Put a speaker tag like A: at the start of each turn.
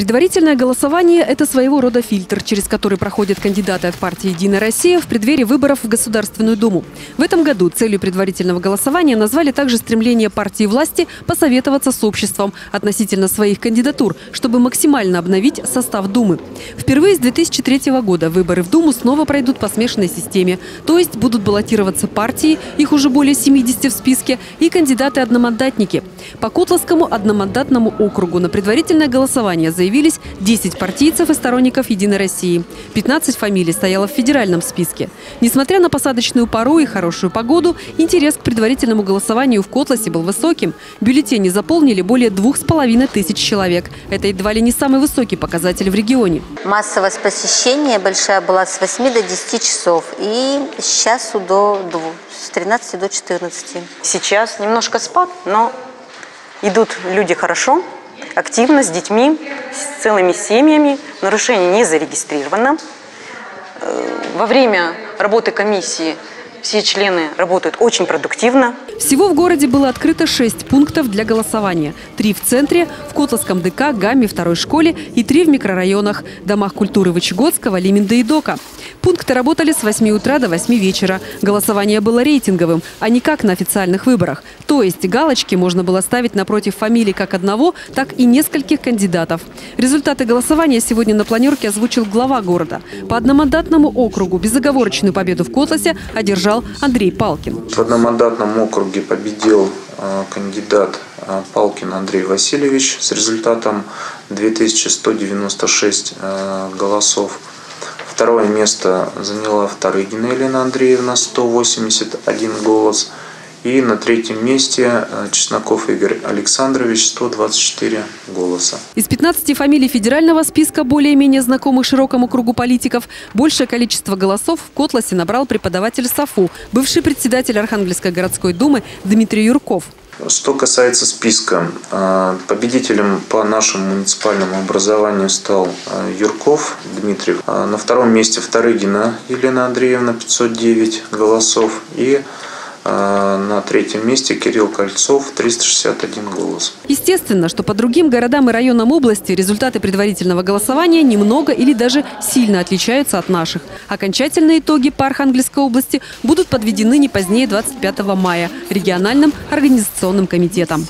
A: Предварительное голосование – это своего рода фильтр, через который проходят кандидаты от партии «Единая Россия» в преддверии выборов в Государственную Думу. В этом году целью предварительного голосования назвали также стремление партии власти посоветоваться с обществом относительно своих кандидатур, чтобы максимально обновить состав Думы. Впервые с 2003 года выборы в Думу снова пройдут по смешанной системе, то есть будут баллотироваться партии, их уже более 70 в списке, и кандидаты-одномандатники. По Котловскому одномандатному округу на предварительное голосование заявились 10 партийцев и сторонников «Единой России». 15 фамилий стояло в федеральном списке. Несмотря на посадочную пару и хорошую погоду, интерес к предварительному голосованию в Котласе был высоким. Бюллетени заполнили более двух с половиной тысяч человек. Это едва ли не самый высокий показатель в регионе.
B: Массовость посещения большая была с 8 до 10 часов и с часу до 2, с 13 до 14.
C: Сейчас немножко спад, но идут люди хорошо, активно, с детьми, с целыми семьями. Нарушение не зарегистрировано. Э, Во время работы комиссии все члены работают очень продуктивно.
A: Всего в городе было открыто 6 пунктов для голосования. Три в центре, в Котловском ДК, ГАМе, второй школе и три в микрорайонах – домах культуры Вычегодского, Лиминда и Дока. Пункты работали с 8 утра до 8 вечера. Голосование было рейтинговым, а не как на официальных выборах. То есть галочки можно было ставить напротив фамилий как одного, так и нескольких кандидатов. Результаты голосования сегодня на планерке озвучил глава города. По одномандатному округу безоговорочную победу в Котласе одержал Андрей Палкин.
D: В одномандатном округе победил э, кандидат э, Палкин Андрей Васильевич с результатом 2196 э, голосов. Второе место заняла Вторыгина Елена Андреевна, 181 голос. И на третьем месте э, Чесноков Игорь Александрович, 124 голоса.
A: Из 15 фамилий федерального списка, более-менее знакомых широкому кругу политиков, большее количество голосов в Котласе набрал преподаватель САФУ, бывший председатель Архангельской городской думы Дмитрий Юрков.
D: Что касается списка, э, победителем по нашему муниципальному образованию стал э, Юрков Дмитрий. На втором месте Вторыгина Елена Андреевна, 509 голосов. И на третьем месте Кирилл Кольцов, 361 голос.
A: Естественно, что по другим городам и районам области результаты предварительного голосования немного или даже сильно отличаются от наших. Окончательные итоги по Архангельской области будут подведены не позднее 25 мая региональным организационным комитетом.